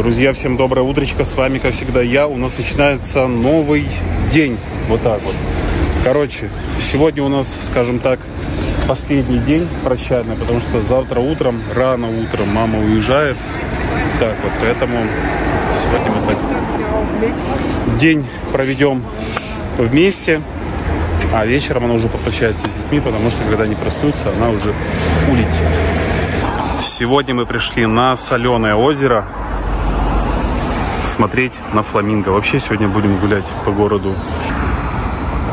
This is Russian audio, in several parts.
Друзья, всем доброе утречко. С вами, как всегда, я. У нас начинается новый день. Вот так вот. Короче, сегодня у нас, скажем так, последний день прощальный, потому что завтра утром, рано утром мама уезжает. Так вот, поэтому сегодня мы так день проведем вместе. А вечером она уже попрощается с детьми, потому что когда они проснутся, она уже улетит. Сегодня мы пришли на соленое озеро смотреть на фламинго. Вообще сегодня будем гулять по городу.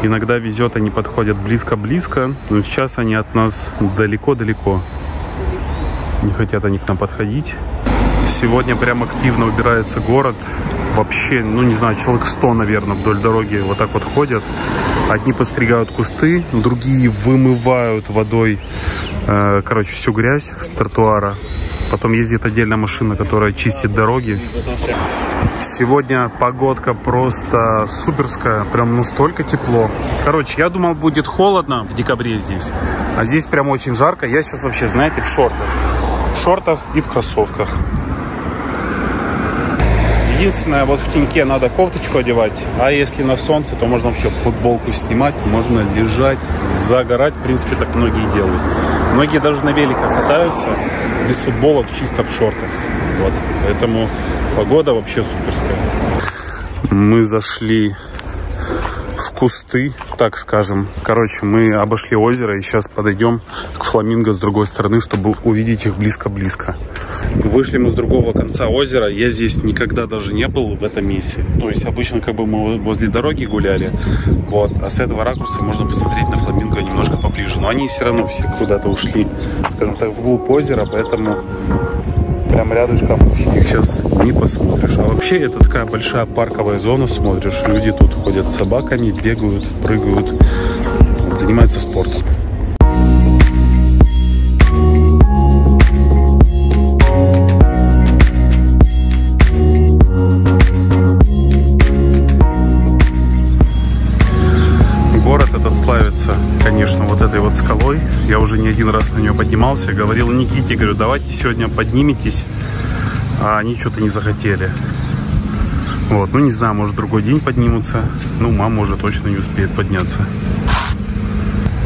Иногда везет, они подходят близко-близко, но сейчас они от нас далеко-далеко. Не хотят они к нам подходить. Сегодня прям активно убирается город. Вообще, ну не знаю, человек 100, наверное, вдоль дороги вот так вот ходят. Одни постригают кусты, другие вымывают водой, э, короче, всю грязь с тротуара. Потом ездит отдельная машина, которая чистит дороги. Сегодня погодка просто суперская, прям настолько тепло. Короче, я думал, будет холодно в декабре здесь, а здесь прям очень жарко. Я сейчас вообще, знаете, в шортах. В шортах и в кроссовках. Единственное, вот в теньке надо кофточку одевать, а если на солнце, то можно вообще футболку снимать, можно лежать, загорать, в принципе, так многие делают. Многие даже на великах катаются, без футболок, чисто в шортах. Вот, поэтому погода вообще суперская. Мы зашли в кусты, так скажем. Короче, мы обошли озеро и сейчас подойдем к фламинго с другой стороны, чтобы увидеть их близко-близко. Вышли мы с другого конца озера. Я здесь никогда даже не был в этом месте. То есть обычно как бы мы возле дороги гуляли. Вот. А с этого ракурса можно посмотреть на фламинго немножко поближе. Но они все равно все куда-то ушли, скажем так, вглубь озера. Поэтому прям рядышком их сейчас не посмотришь. А вообще это такая большая парковая зона, смотришь, люди тут ходят с собаками, бегают, прыгают, занимаются спортом. Этой вот скалой. Я уже не один раз на нее поднимался. Говорил Никите, говорю, давайте сегодня подниметесь. А они что-то не захотели. Вот, ну не знаю, может другой день поднимутся. Ну, мама уже точно не успеет подняться.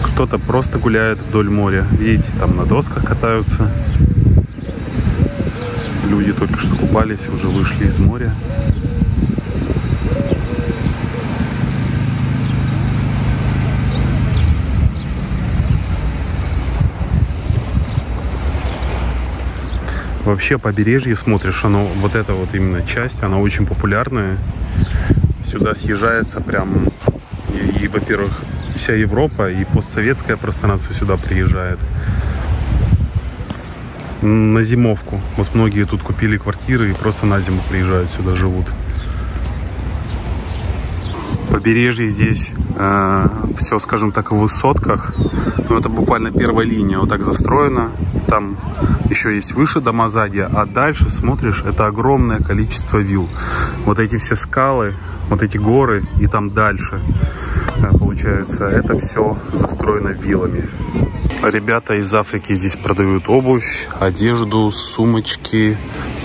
Кто-то просто гуляет вдоль моря. Видите, там на досках катаются. Люди только что купались, уже вышли из моря. Вообще побережье смотришь, оно вот эта вот именно часть, она очень популярная. Сюда съезжается прям и, и во-первых, вся Европа и постсоветское пространство сюда приезжает на зимовку. Вот многие тут купили квартиры и просто на зиму приезжают сюда, живут. Побережье здесь э, все, скажем так, в высотках. Ну, это буквально первая линия вот так застроена. Там еще есть выше дома сзади, а дальше смотришь, это огромное количество вилл. Вот эти все скалы, вот эти горы и там дальше, получается, это все застроено виллами. Ребята из Африки здесь продают обувь, одежду, сумочки,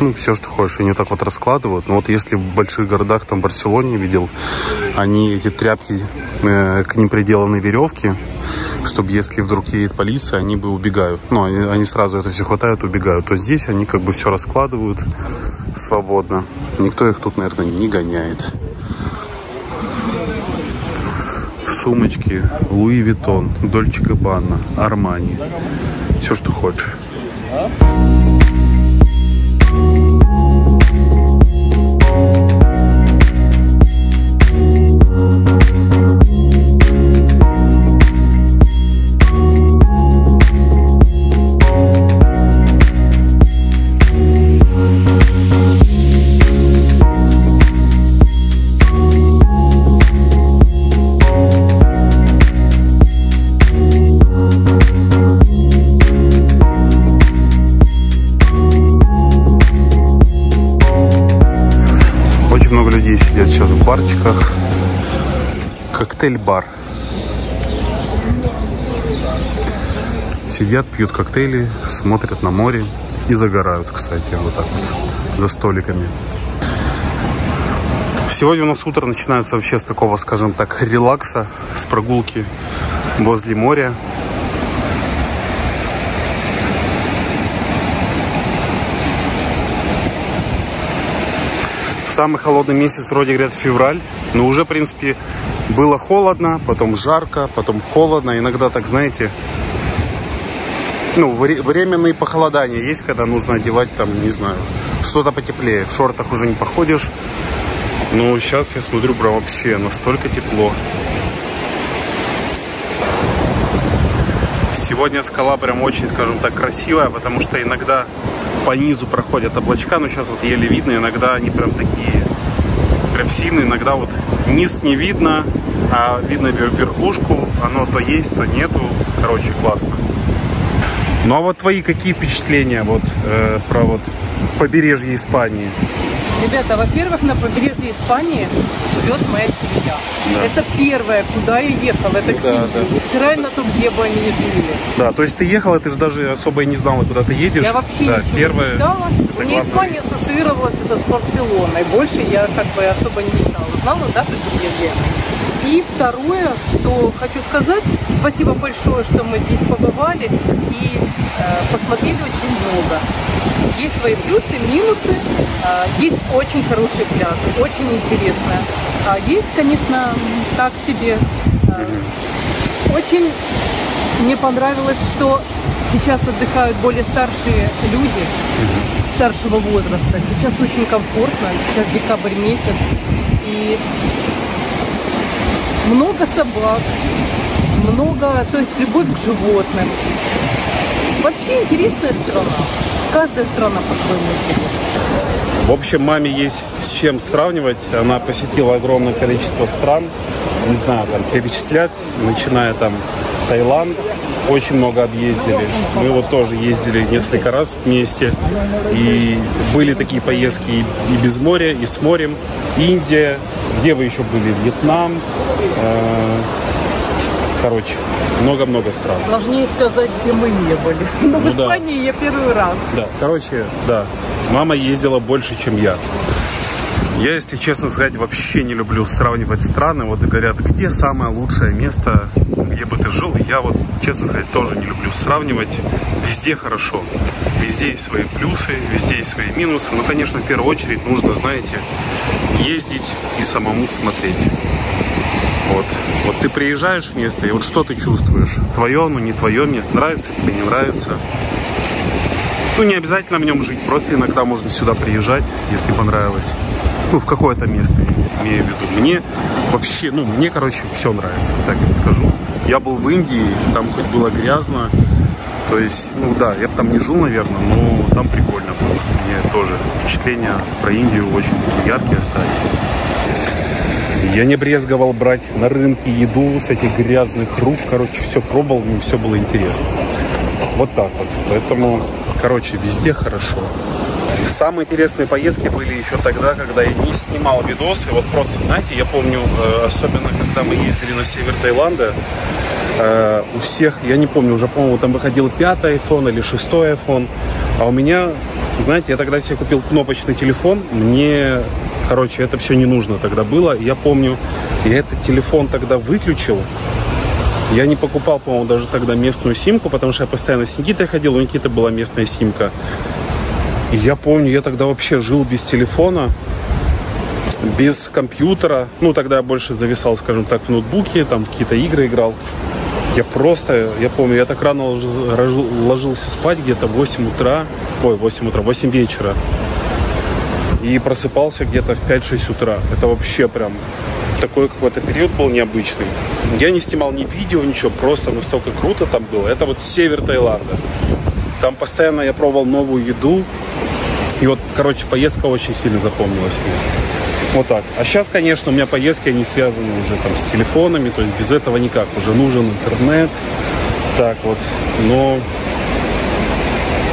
ну, все, что хочешь. Они так вот раскладывают. Но вот если в больших городах, там, в Барселоне видел, они эти тряпки, э, к ним приделаны веревки, чтобы если вдруг едет полиция, они бы убегают. Ну, они, они сразу это все хватают, убегают. То здесь они как бы все раскладывают свободно. Никто их тут, наверное, не гоняет. Сумочки, Луи Виттон, Дольче Габбана, Армани. Все, что хочешь. Барчиках. Коктейль-бар. Сидят, пьют коктейли, смотрят на море и загорают, кстати, вот так вот. за столиками. Сегодня у нас утро начинается вообще с такого, скажем так, релакса, с прогулки возле моря. Самый холодный месяц вроде говорят февраль, но уже, в принципе, было холодно, потом жарко, потом холодно. Иногда, так знаете, ну, временные похолодания есть, когда нужно одевать там, не знаю, что-то потеплее. В шортах уже не походишь. Но сейчас я смотрю, бро, вообще настолько тепло. Сегодня скала прям очень, скажем так, красивая, потому что иногда по низу проходят облачка, но сейчас вот еле видно, иногда они прям такие, прям сильные, иногда вот низ не видно, а видно верхушку, оно то есть, то нету, короче, классно. Ну а вот твои какие впечатления вот э, про вот побережье Испании? Ребята, во-первых, на побережье Испании живет моя семья. Да. Это первое, куда я ехала, это к да, семье. Да. Все равно то, где бы они ни жили. Да, то есть ты ехала, ты же даже особо и не знала, куда ты едешь. Я вообще да, ничего первое, не ждала. У меня Испания ассоциировалась это с Барселоной. Больше я как бы особо не знала. Знала дату приезда. И второе, что хочу сказать, спасибо большое, что мы здесь побывали и э, посмотрели очень много. Есть свои плюсы, минусы, э, есть очень хороший пляж, очень интересно. А есть, конечно, так себе. Э, очень мне понравилось, что сейчас отдыхают более старшие люди старшего возраста. Сейчас очень комфортно, сейчас декабрь месяц. И много собак, много, то есть любовь к животным. Вообще интересная страна. Каждая страна по-своему интересна. В общем, маме есть с чем сравнивать. Она посетила огромное количество стран. Не знаю, там перечислять, начиная там Таиланд, очень много объездили. Мы вот тоже ездили несколько раз вместе. И были такие поездки и без моря, и с морем. Индия, где вы еще были? Вьетнам. Э, короче, много-много стран. Сложнее сказать, где мы не были. Но ну, в Испании да. я первый раз. Да, короче, да. Мама ездила больше, чем я. Я, если честно сказать, вообще не люблю сравнивать страны. Вот говорят, где самое лучшее место, где бы ты жил. Я вот, честно сказать, тоже не люблю сравнивать. Везде хорошо. Везде есть свои плюсы, везде есть свои минусы. Но, конечно, в первую очередь нужно, знаете, ездить и самому смотреть. Вот. Вот ты приезжаешь в место, и вот что ты чувствуешь? Твое, ну не твое место, нравится тебе, не нравится. Ну, не обязательно в нем жить, просто иногда можно сюда приезжать, если понравилось ну, в какое-то место, имею в виду. Мне вообще, ну, мне, короче, все нравится, так я скажу. Я был в Индии, там хоть было грязно, то есть, ну да, я бы там не жил, наверное, но там прикольно было. Мне тоже впечатления про Индию очень яркие остались. Я не брезговал брать на рынке еду с этих грязных рук. Короче, все пробовал, мне все было интересно. Вот так вот. Поэтому, короче, везде хорошо. Самые интересные поездки были еще тогда, когда я не снимал видосы. Вот просто, знаете, я помню, э, особенно когда мы ездили на север Таиланда, э, у всех, я не помню, уже, по-моему, там выходил пятый iPhone или шестой iPhone, а у меня, знаете, я тогда себе купил кнопочный телефон, мне, короче, это все не нужно тогда было. Я помню, я этот телефон тогда выключил, я не покупал, по-моему, даже тогда местную симку, потому что я постоянно с Никитой ходил, у Никиты была местная симка. И я помню, я тогда вообще жил без телефона, без компьютера. Ну, тогда я больше зависал, скажем так, в ноутбуке, там какие-то игры играл. Я просто, я помню, я так рано ложился спать, где-то в 8 утра, ой, 8 утра, 8 вечера. И просыпался где-то в 5-6 утра. Это вообще прям такой какой-то период был необычный. Я не снимал ни видео, ничего, просто настолько круто там было. Это вот север Таиланда. Там постоянно я пробовал новую еду, и вот, короче, поездка очень сильно запомнилась мне. Вот так. А сейчас, конечно, у меня поездки, они связаны уже там с телефонами, то есть без этого никак. Уже нужен интернет. Так вот. Но,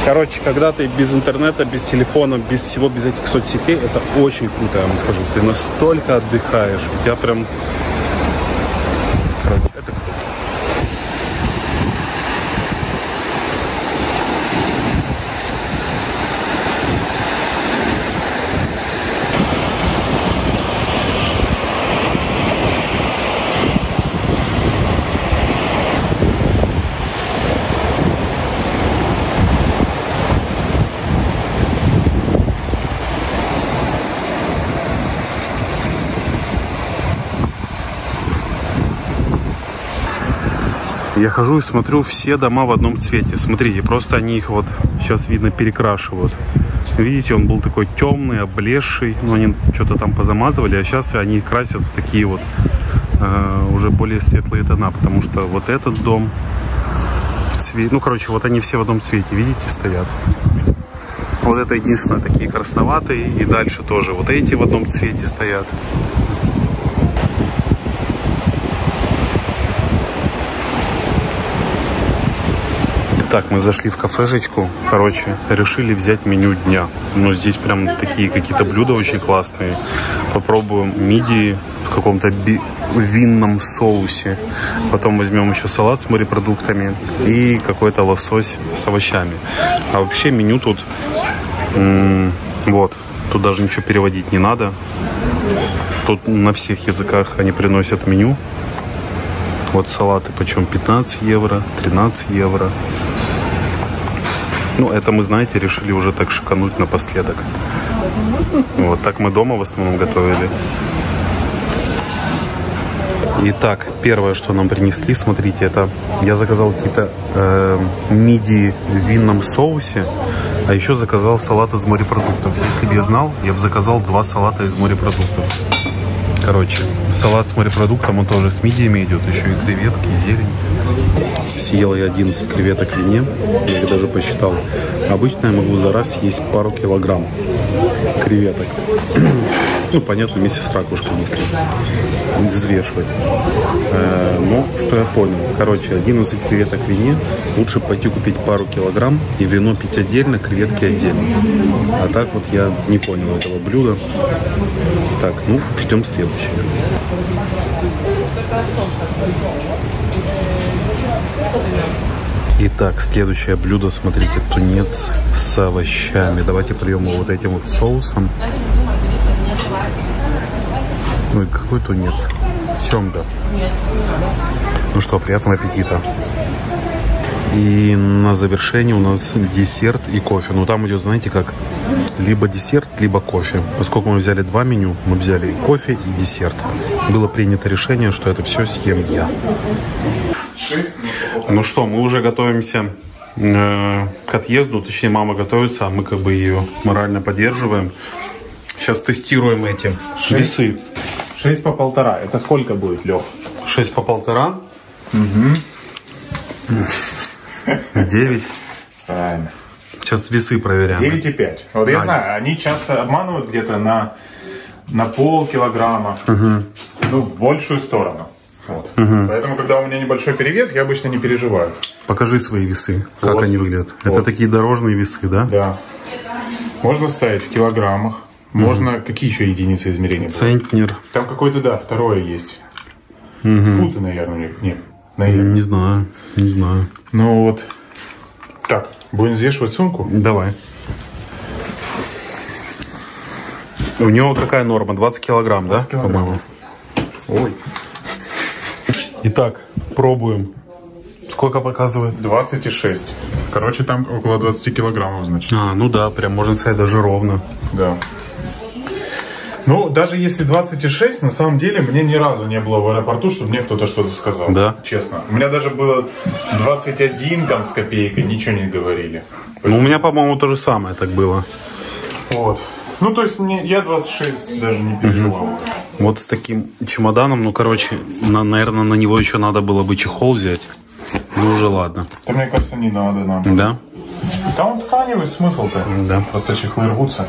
короче, когда ты без интернета, без телефона, без всего, без этих соцсетей, это очень круто, я вам скажу. Ты настолько отдыхаешь. Тебя прям Я хожу и смотрю все дома в одном цвете. Смотрите, просто они их вот сейчас видно перекрашивают. Видите, он был такой темный, облезший, но они что-то там позамазывали, а сейчас они их красят в такие вот э, уже более светлые тона, потому что вот этот дом, ну, короче, вот они все в одном цвете, видите, стоят. Вот это единственное, такие красноватые, и дальше тоже вот эти в одном цвете стоят. Так, мы зашли в кафешечку. Короче, решили взять меню дня. Но здесь прям такие какие-то блюда очень классные. Попробуем мидии в каком-то би- винном соусе. Потом возьмем еще салат с морепродуктами и какой-то лосось с овощами. А вообще меню тут... вот. Тут даже ничего переводить не надо. Тут на всех языках они приносят меню. Вот салаты почем 15 евро, 13 евро. Ну, это мы, знаете, решили уже так шикануть напоследок. Вот так мы дома в основном готовили. Итак, первое, что нам принесли, смотрите, это я заказал какие-то э, мидии в винном соусе, а еще заказал салат из морепродуктов. Если бы я знал, я бы заказал два салата из морепродуктов. Короче, салат с морепродуктом, он тоже с мидиями идет, еще и креветки, и зелень. Съел я 11 креветок в вине, я их даже посчитал. Обычно я могу за раз съесть пару килограмм креветок. Ну, понятно, вместе с ракушкой, если взвешивать. Э, Но, что я понял, короче, 11 креветок в вине, лучше пойти купить пару килограмм и вино пить отдельно, креветки отдельно. А так вот я не понял этого блюда. Так, ну, ждем следующее. Итак, следующее блюдо, смотрите, тунец с овощами. Давайте польем его вот этим вот соусом. Ой, какой тунец? Семга. Ну что, приятного аппетита. И на завершение у нас десерт и кофе. Ну там идет, знаете, как либо десерт, либо кофе. Поскольку мы взяли два меню, мы взяли и кофе, и десерт. Было принято решение, что это все съем я. Ну что, мы уже готовимся э, к отъезду, точнее мама готовится, а мы как бы ее морально поддерживаем. Сейчас тестируем эти весы. 6 по полтора. Это сколько будет, Лех? 6 по полтора. Девять. Правильно. Сейчас весы проверяем. 9,5. Вот я Да. знаю, они часто обманывают где-то на, на пол килограмма, ну, в большую сторону. Вот. Поэтому, когда у меня небольшой перевес, я обычно не переживаю. Покажи свои весы, как Вот. они выглядят. Это Вот. такие дорожные весы, да? Да. Можно ставить в килограммах. Можно... Какие еще единицы измерения? Центнер. Там какое-то, да, второе есть. Футы, наверное. Нет, наверное. Не знаю, не знаю. Ну вот. Так, будем взвешивать сумку. Давай. У него какая норма? 20 килограмм, да? килограмм. по-моему? Ой. Итак, пробуем. Сколько показывает? 26. Короче, там около 20 килограммов, значит. А, ну да, прям можно сказать даже ровно. Да. Ну, даже если 26, на самом деле, мне ни разу не было в аэропорту, чтобы мне кто-то что-то сказал. Да? Честно. У меня даже было 21 там с копейкой, ничего не говорили. Ну, у меня, по-моему, то же самое так было. Вот. Ну, то есть, мне, я 26 даже не переживал. Вот с таким чемоданом, ну, короче, на, наверное, на него еще надо было бы чехол взять. Ну, уже ладно. Это, мне кажется, не надо нам. Да? Там он тканевый, смысл-то. Да. Просто чехлы рвутся.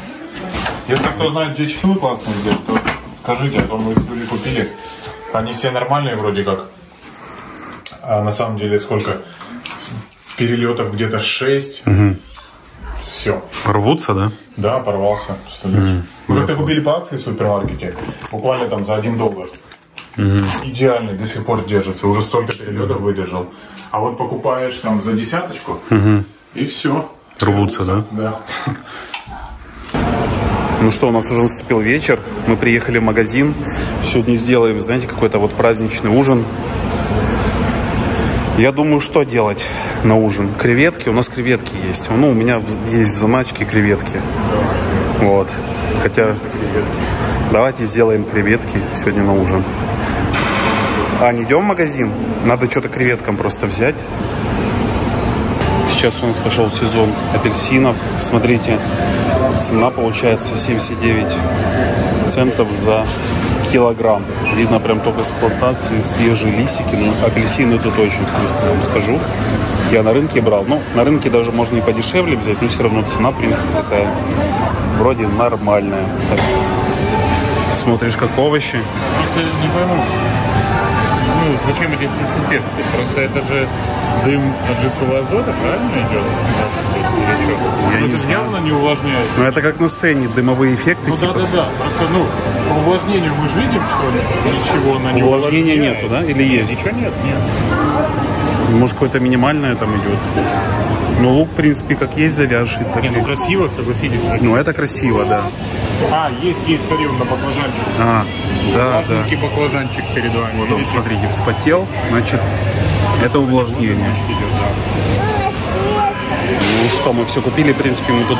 Если кто знает, где чехлы классные взять, то скажите, а то мы Юлей купили. Они все нормальные вроде как. А на самом деле сколько? Перелетов где-то 6. Все. Рвутся, да? Да, порвался. Представляешь? Мы как-то купили по акции в супермаркете. Буквально там за 1 доллар. Идеальный, до сих пор держится. Уже столько перелетов выдержал. А вот покупаешь там за десяточку, и все. Рвутся, да? Да. Ну что, у нас уже наступил вечер. Мы приехали в магазин. Сегодня сделаем, знаете, какой-то вот праздничный ужин. Я думаю, что делать на ужин? Креветки. У нас креветки есть. Ну, у меня есть в заначке креветки. Вот. Хотя давайте сделаем креветки сегодня на ужин. А, не идем в магазин? Надо что-то креветкам просто взять. Сейчас у нас пошел сезон апельсинов. Смотрите, цена получается 79 центов за килограмм. Видно прям только с плантации свежие листики. Но апельсины тут очень вкусные, вам скажу. Я на рынке брал. Ну, на рынке даже можно и подешевле взять, но все равно цена, в принципе, такая вроде нормальная. Так. Смотришь, как овощи. Просто не пойму. Ну, зачем эти дезинфекты? Просто это же дым от жидкого азота, правильно идет? Явно не увлажняет. Ну, это как на сцене, дымовые эффекты. Ну типа. да, да, да. Просто, ну, по увлажнению мы же видим, что ничего на не Увлажнения увлажняет. нету, да? Или есть? Ничего нет, нет. Может, какое-то минимальное там идет. Ну, лук, в принципе, как есть, завязший. Так Не, и- ну красиво, согласитесь. Ну, это красиво, да. А, есть, есть, смотри, на баклажанчик. А, да, да. Баклажанчик перед вами. Вот он, Видите? смотрите, вспотел, значит, это увлажнение. Идет, да. Ну что, мы все купили, в принципе, мы тут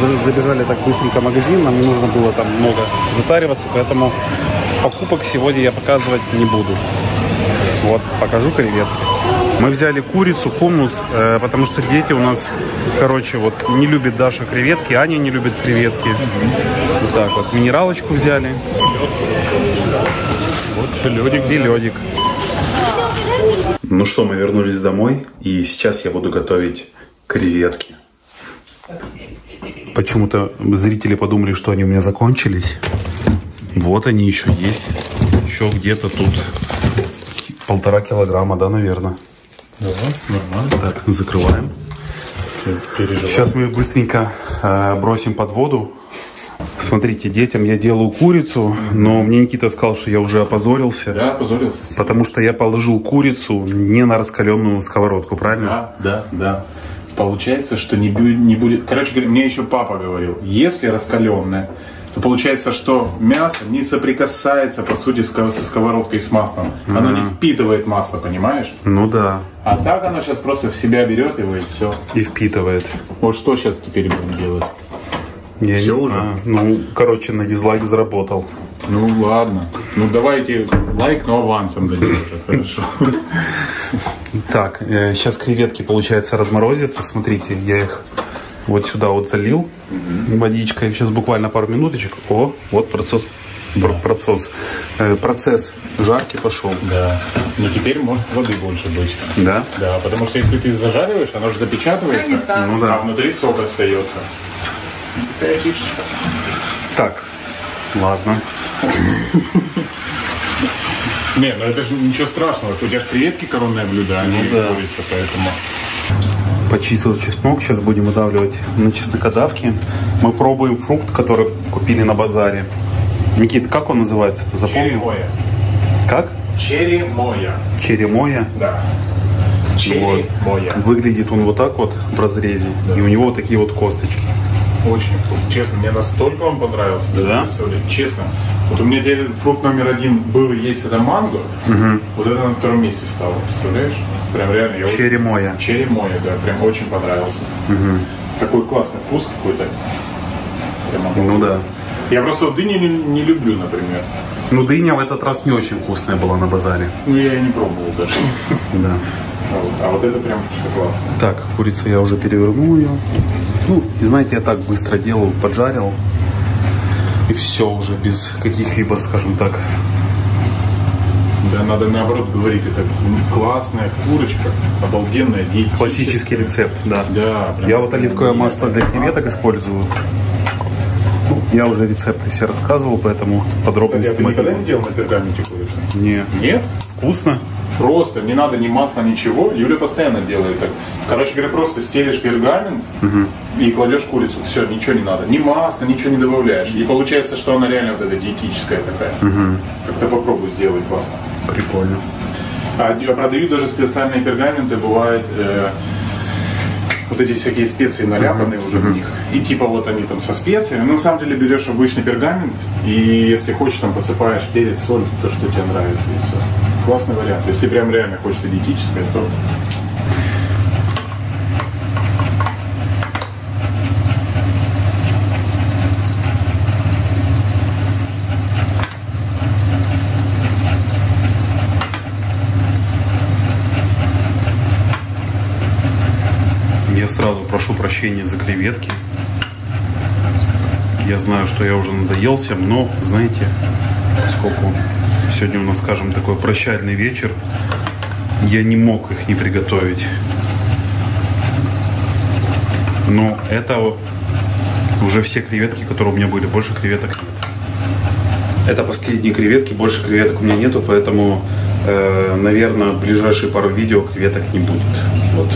за- забежали так быстренько в магазин, нам не нужно было там много затариваться, поэтому покупок сегодня я показывать не буду. Вот, покажу креветки. Мы взяли курицу, хумус, э, потому что дети у нас, короче, вот не любит Даша креветки, Аня не любит креветки. Вот так вот, минералочку взяли Вот ледик. и ледик. Ну что, мы вернулись домой, и сейчас я буду готовить креветки. Почему-то зрители подумали, что они у меня закончились. Вот они еще есть. Еще где-то тут полтора килограмма, да, наверное. Да, нормально. Так, закрываем. Переживаю. Сейчас мы быстренько э, бросим под воду. Смотрите, детям я делаю курицу, но мне Никита сказал, что я уже опозорился. Да, позорился. Потому что я положил курицу не на раскаленную сковородку, правильно? Да, да, да. Получается, что не, бю- не будет... Короче говоря, мне еще папа говорил, если раскаленное, то получается, что мясо не соприкасается, по сути, со сковородкой с маслом. Оно не впитывает масло, понимаешь? Ну да, А так оно сейчас просто в себя берет его и все. и впитывает. Вот что сейчас теперь будем делать? Я Всё не уже? знаю. Ну, короче, на дизлайк заработал. Ну ладно. Ну давайте лайк, но авансом дадим уже, хорошо. Так, сейчас креветки, получается, разморозятся. Смотрите, я их вот сюда вот залил водичкой. Сейчас буквально пару минуточек. О, вот процесс, пр- процесс, э, процесс жарки пошел. Да. Но теперь может воды больше быть. Да? Да, потому что если ты зажариваешь, оно же запечатывается, Всё не так. Ну да. а внутри сок остается. Так, ладно. Не, ну это же ничего страшного. У тебя же креветки коронное блюдо, а не да. курица, поэтому... Почистил чеснок, сейчас будем выдавливать на чеснокодавки. Мы пробуем фрукт, который купили на базаре. Никит, как он называется? Ты запомнил? Черемоя. Как? Черемоя. Черемоя. Да. Черемоя. Выглядит он вот так вот в разрезе. И у него вот такие вот косточки. Очень вкусно. Честно, мне настолько он понравился. Да? Честно. Вот у меня фрукт номер один был и есть это манго. Вот это на втором месте стало. Представляешь? Прям реально. Я Черемоя. Черемоя, да, прям очень понравился. Такой классный вкус какой-то. Ну да. Я просто вот дыни не, не люблю, например. Ну дыня в этот раз не очень вкусная была на базаре. Ну, я и не пробовал даже. Да. А вот, а вот это прям что классно. Так, курицу я уже перевернул ее. Ну, и знаете, я так быстро делаю, поджарил. И все уже без каких-либо, скажем так. Да, надо наоборот говорить, это классная курочка, обалденная диетическая. Классический рецепт, да. Да, прям. Я вот оливковое масло для креветок использую. Ну, я уже рецепты все рассказывал, поэтому Кстати, а подробности ты никогда не делал на пергаменте курицу? Не. Нет? Вкусно? Просто, не надо ни масла, ничего. Юля постоянно делает так. Короче говоря, просто стелишь пергамент и кладешь курицу. Все, ничего не надо. Ни масла, ничего не добавляешь. И получается, что она реально вот эта диетическая такая. Как-то попробуй сделать классно. Прикольно. А д- продают даже специальные пергаменты, бывает э, вот эти всякие специи наляпанные уже в них. И типа вот они там со специями. Но на самом деле берешь обычный пергамент и если хочешь там посыпаешь перец, соль, то, что тебе нравится и все. Классный вариант. Если прям реально хочется диетическое, то Сразу прошу прощения за креветки. Я знаю, что я уже надоелся, но, знаете, поскольку сегодня у нас, скажем, такой прощальный вечер, я не мог их не приготовить. Но это уже все креветки, которые у меня были. Больше креветок нет. Это последние креветки, больше креветок у меня нету, поэтому, э, наверное, в ближайшие пару видео креветок не будет. Вот.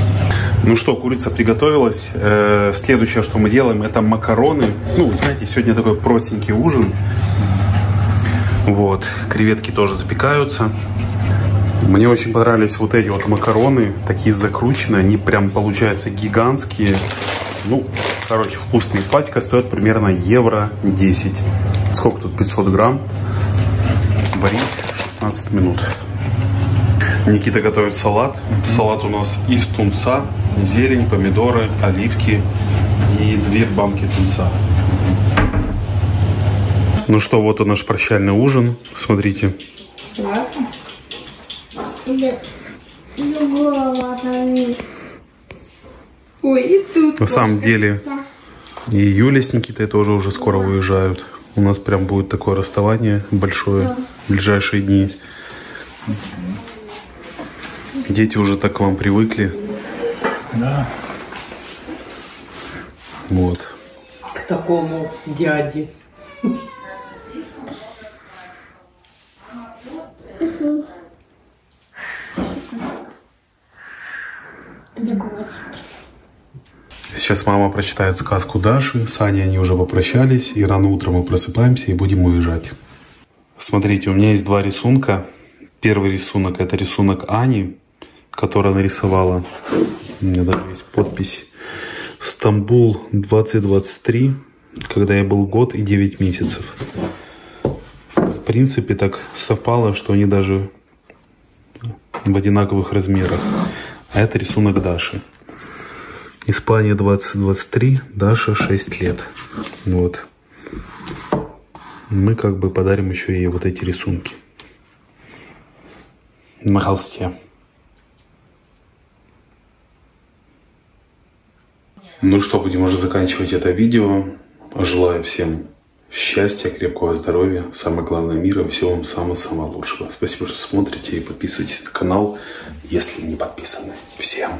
Ну что, курица приготовилась. Э, следующее, что мы делаем, это макароны. Ну, знаете, сегодня такой простенький ужин. Вот, креветки тоже запекаются. Мне очень понравились вот эти вот макароны, такие закрученные, они прям получаются гигантские. Ну, короче, вкусные. Пачка стоит примерно евро 10. Сколько тут? 500 грамм. Варить 16 минут. Никита готовит салат. Салат у нас из тунца, зелень, помидоры, оливки и две банки тунца. Ну что, вот он наш прощальный ужин. Смотрите. Классно. Ой, и тут. На самом деле и Юля с Никитой тоже уже скоро выезжают. У нас прям будет такое расставание большое в ближайшие дни. Дети уже так к вам привыкли. Да. Вот. К такому дяде. Сейчас мама прочитает сказку Даши. С Аней они уже попрощались. И рано утром мы просыпаемся и будем уезжать. Смотрите, у меня есть два рисунка. Первый рисунок – это рисунок Ани, которая нарисовала. У меня даже есть подпись. Стамбул 2023, когда я был год и 9 месяцев. В принципе, так совпало, что они даже в одинаковых размерах. А это рисунок Даши. Испания 2023, Даша 6 лет. Вот. Мы как бы подарим еще ей вот эти рисунки. На холсте. Ну что, будем уже заканчивать это видео. Желаю всем счастья, крепкого здоровья, самое главное мира, всего вам самого-самого лучшего. Спасибо, что смотрите и подписывайтесь на канал, если не подписаны. Всем